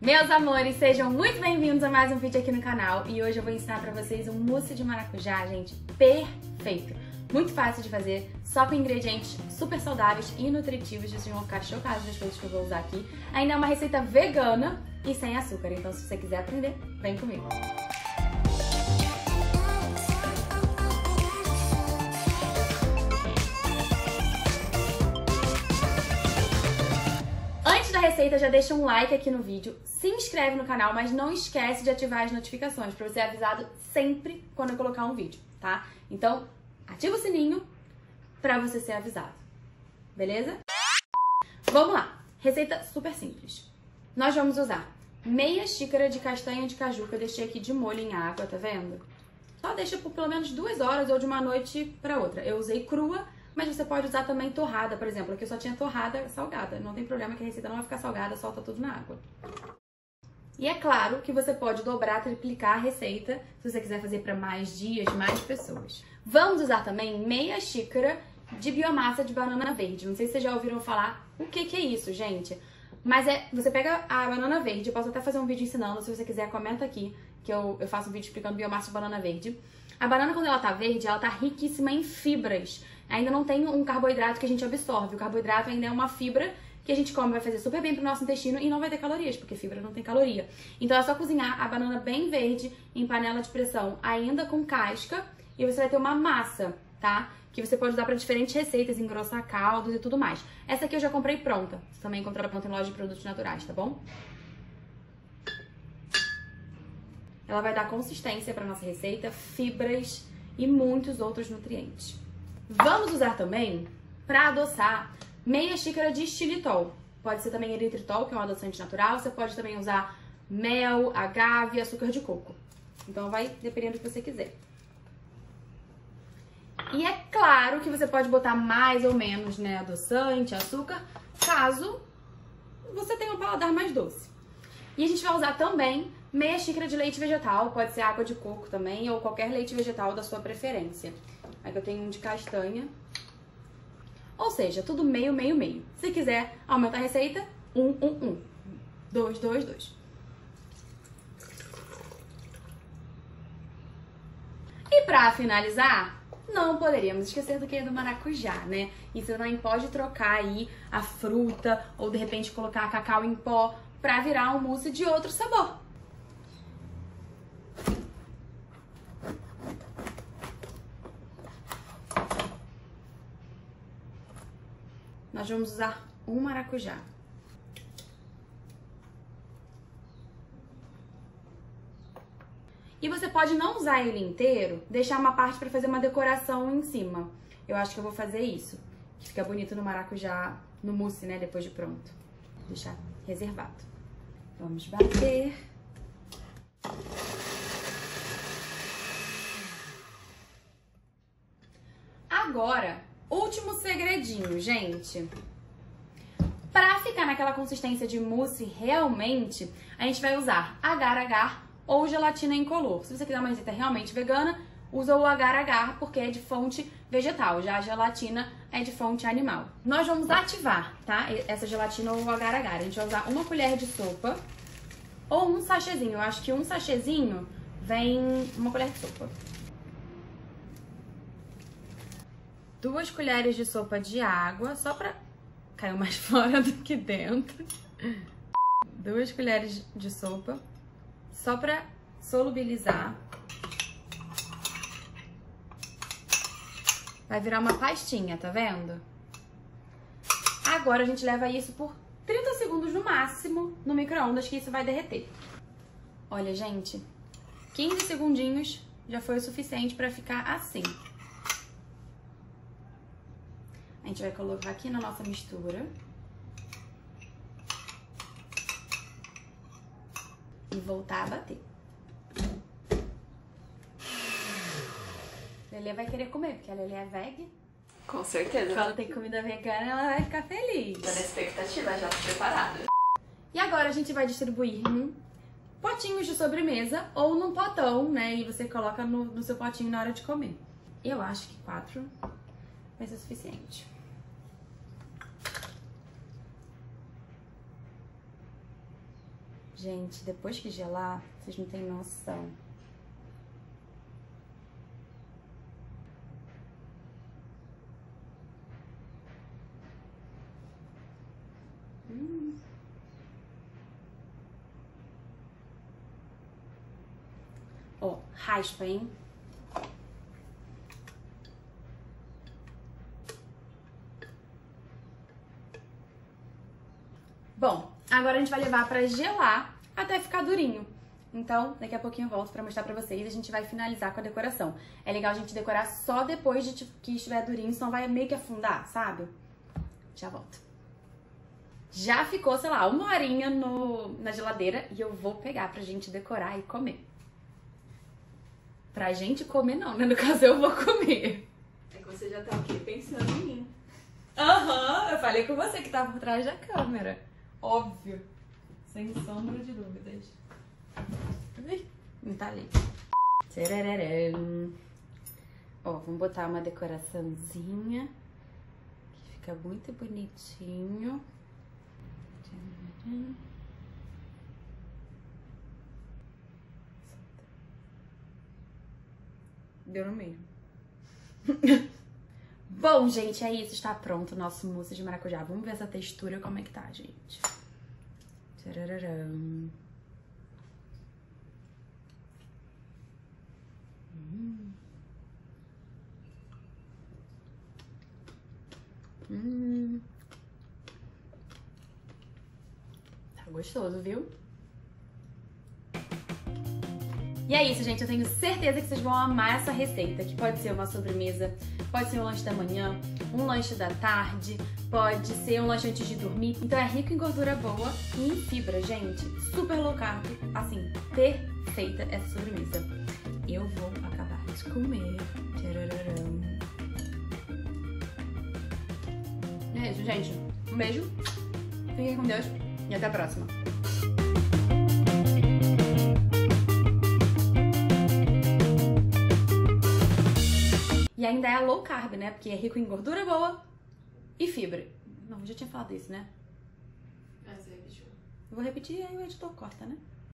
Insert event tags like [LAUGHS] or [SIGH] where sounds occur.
Meus amores, sejam muito bem-vindos a mais um vídeo aqui no canal e hoje eu vou ensinar pra vocês um mousse de maracujá, gente, perfeito. Muito fácil de fazer, só com ingredientes super saudáveis e nutritivos, vocês vão ficar chocados das coisas que eu vou usar aqui. Ainda é uma receita vegana e sem açúcar, então se você quiser aprender, vem comigo. Receita, já deixa um like aqui no vídeo, se inscreve no canal, mas não esquece de ativar as notificações para você ser avisado sempre quando eu colocar um vídeo, tá? Então, ativa o sininho para você ser avisado, beleza? Vamos lá, receita super simples. Nós vamos usar meia xícara de castanha de caju que eu deixei aqui de molho em água, tá vendo? Só deixa por pelo menos duas horas ou de uma noite para outra. Eu usei crua, mas você pode usar também torrada, por exemplo. Aqui eu só tinha torrada salgada. Não tem problema que a receita não vai ficar salgada, solta tudo na água. E é claro que você pode dobrar, triplicar a receita se você quiser fazer para mais dias, mais pessoas. Vamos usar também meia xícara de biomassa de banana verde. Não sei se vocês já ouviram falar o que, que é isso, gente. Mas é, você pega a banana verde, eu posso até fazer um vídeo ensinando, se você quiser, comenta aqui, que eu, eu faço um vídeo explicando biomassa de banana verde. A banana, quando ela tá verde, ela tá riquíssima em fibras ainda não tem um carboidrato que a gente absorve. O carboidrato ainda é uma fibra que a gente come, vai fazer super bem pro nosso intestino e não vai ter calorias, porque fibra não tem caloria. Então é só cozinhar a banana bem verde em panela de pressão, ainda com casca, e você vai ter uma massa, tá? Que você pode usar para diferentes receitas, engrossar caldos e tudo mais. Essa aqui eu já comprei pronta. Você também encontra pronta em loja de produtos naturais, tá bom? Ela vai dar consistência para nossa receita, fibras e muitos outros nutrientes. Vamos usar também, para adoçar, meia xícara de xilitol. Pode ser também eritritol, que é um adoçante natural. Você pode também usar mel, agave, açúcar de coco. Então vai dependendo do que você quiser. E é claro que você pode botar mais ou menos, né, adoçante, açúcar, caso você tenha um paladar mais doce. E a gente vai usar também meia xícara de leite vegetal, pode ser água de coco também, ou qualquer leite vegetal da sua preferência. Aqui eu tenho um de castanha. Ou seja, tudo meio, meio, meio. Se quiser aumentar a receita, um, um, um. Dois, dois, dois. E pra finalizar, não poderíamos esquecer do que é do maracujá, né? E você também pode trocar aí a fruta ou de repente colocar cacau em pó pra virar um mousse de outro sabor. Nós vamos usar um maracujá. E você pode não usar ele inteiro, deixar uma parte para fazer uma decoração em cima. Eu acho que eu vou fazer isso, que fica bonito no maracujá, no mousse, né, depois de pronto. Vou deixar reservado. Vamos bater. Agora, Último segredinho, gente. Pra ficar naquela consistência de mousse realmente, a gente vai usar agar-agar ou gelatina incolor. Se você quiser uma receita realmente vegana, usa o agar-agar porque é de fonte vegetal, já a gelatina é de fonte animal. Nós vamos ativar, tá? Essa gelatina ou o agar-agar. A gente vai usar uma colher de sopa ou um sachêzinho. Eu acho que um sachêzinho vem uma colher de sopa. Duas colheres de sopa de água, só pra... Caiu mais [LAUGHS] fora do que dentro. Duas colheres de sopa, só pra solubilizar. Vai virar uma pastinha, tá vendo? Agora a gente leva isso por 30 segundos no máximo no micro-ondas, que isso vai derreter. Olha, gente, 15 segundinhos já foi o suficiente pra ficar assim. A gente vai colocar aqui na nossa mistura. E voltar a bater. Lelê vai querer comer, porque a Lelê é veg. Com certeza. Quando tem comida vegana, ela vai ficar feliz. Tô na expectativa, já tô preparada. E agora a gente vai distribuir potinhos de sobremesa ou num potão, né? E você coloca no, no seu potinho na hora de comer. Eu acho que quatro vai ser suficiente. Gente, depois que gelar, vocês não têm noção. Hum. Ó, raspa, hein? Bom, agora a gente vai levar pra gelar até ficar durinho. Então, daqui a pouquinho eu volto pra mostrar pra vocês e a gente vai finalizar com a decoração. É legal a gente decorar só depois de que estiver durinho, senão vai meio que afundar, sabe? Já volto. Já ficou, sei lá, uma horinha no, na geladeira e eu vou pegar pra gente decorar e comer. Pra gente comer não, né? No caso eu vou comer. É que você já tá aqui pensando em mim. Aham, uhum, eu falei com você que tava por trás da câmera. Óbvio. Sem sombra de dúvidas. Não tá ali. Tchararam. Ó, vamos botar uma decoraçãozinha. Que fica muito bonitinho. Tchararam. Deu no meio. [LAUGHS] Bom, gente, é isso. Está pronto o nosso mousse de maracujá. Vamos ver essa textura, como é que tá, gente. Tchararam. Hum. Hum. Tá gostoso, viu? E é isso, gente. Eu tenho certeza que vocês vão amar essa receita, que pode ser uma sobremesa, pode ser um lanche da manhã, um lanche da tarde, pode ser um lanche antes de dormir. Então é rico em gordura boa e em fibra, gente. Super low carb, assim, perfeita essa sobremesa. Eu vou acabar de comer. Tchararam. É isso, gente. Um beijo. Fiquem com Deus e até a próxima. Ainda é low carb, né? Porque é rico em gordura boa e fibra. Não, já tinha falado isso, né? Mas é. Eu vou repetir aí o editor corta, né?